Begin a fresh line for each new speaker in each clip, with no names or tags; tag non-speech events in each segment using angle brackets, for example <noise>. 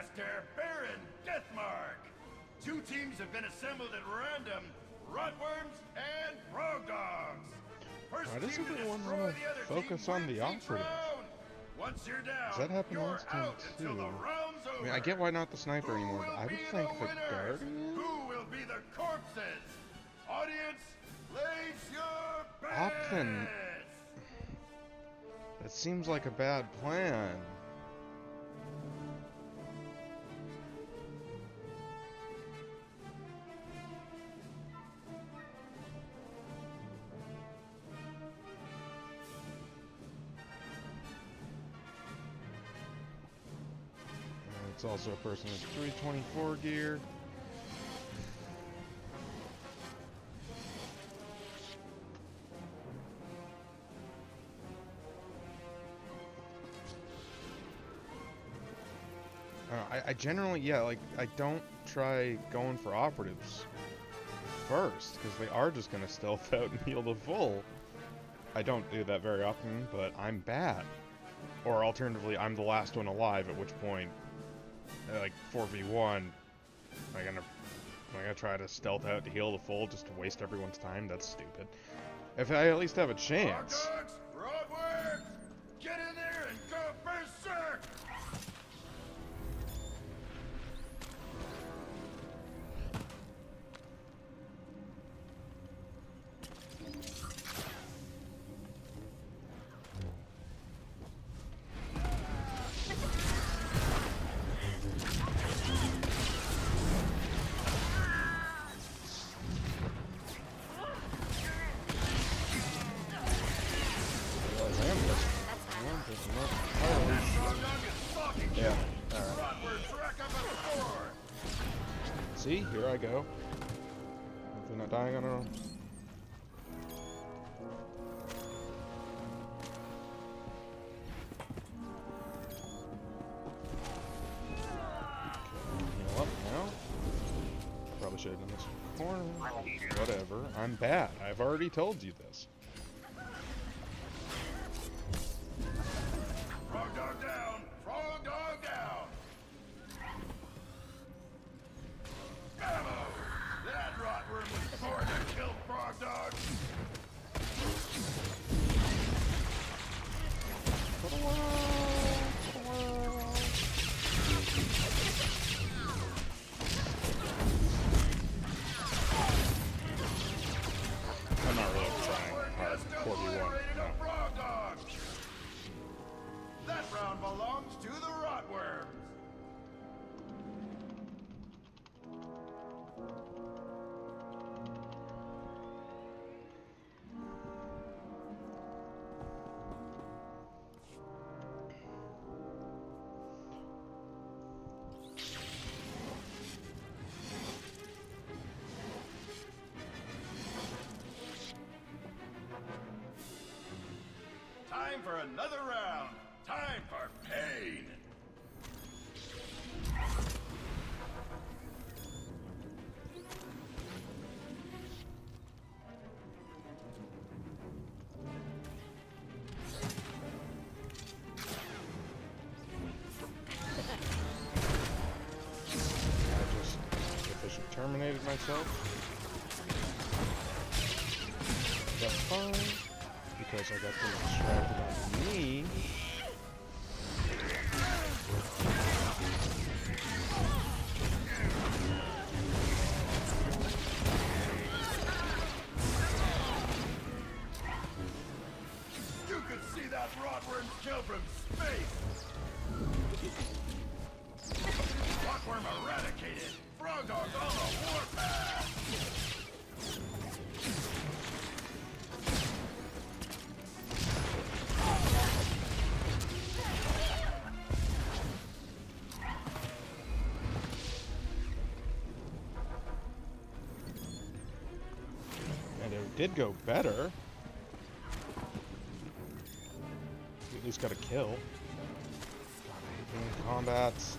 Master Baron Deathmark. Two teams have been assembled at random. Rotworms and Frog Dogs. First
Why does
team to
everyone wanna focus on the operative?
Once you're down,
that happen
you're
last time,
out until the
too?
round's over.
I mean, I get why not the sniper
Who
anymore, but I would think the
winners?
guardian.
Who will be the corpses? Audience, place your bets.
That seems like a bad plan. It's also a person with 324 gear. I, I generally, yeah, like, I don't try going for operatives first, because they are just going to stealth <laughs> out and heal the full. I don't do that very often, but I'm bad. Or alternatively, I'm the last one alive, at which point, like, 4v1, am I gonna, am I gonna try to stealth out to heal the full just to waste everyone's time? That's stupid. If I at least have a chance. Yeah, alright. See, here I go. Hopefully not dying on our own. Probably should have this corner. Whatever. I'm bad. I've already told you this.
Round belongs to the Rotworms. Time for another round.
Terminated myself. That's fine. Because I got them distracted on me.
You could see that Rotworm's kill from space. Rotworm eradicated. Frog on the.
And it did go better. You at least got a kill. God, I hate in combats.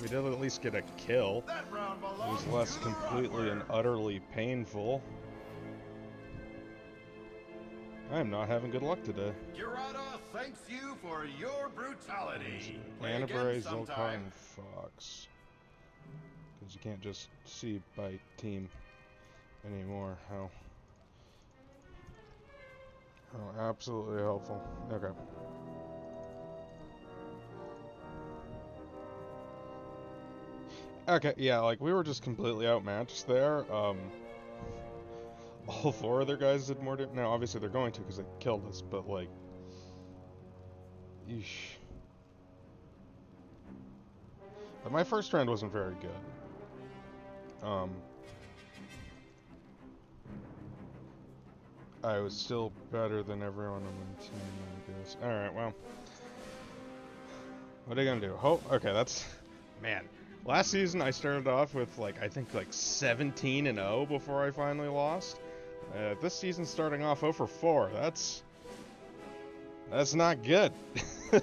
We did at least get a kill. It was less completely and utterly painful. I am not having good luck today.
Girada thanks you for your brutality. Play again
Anabray, Zilkar,
sometime.
and Fox. Because you can't just see by team anymore. How. How absolutely helpful. Okay. Okay, yeah, like we were just completely outmatched there. Um, all four other guys did more damage. Now, obviously, they're going to because they killed us, but like. But my first round wasn't very good. Um, I was still better than everyone on the team, I guess. Alright, well. What are you gonna do? Hope? Okay, that's. Man. Last season I started off with, like, I think, like 17 and 0 before I finally lost. Uh, this season starting off 0 for 4. That's. That's not good. <laughs>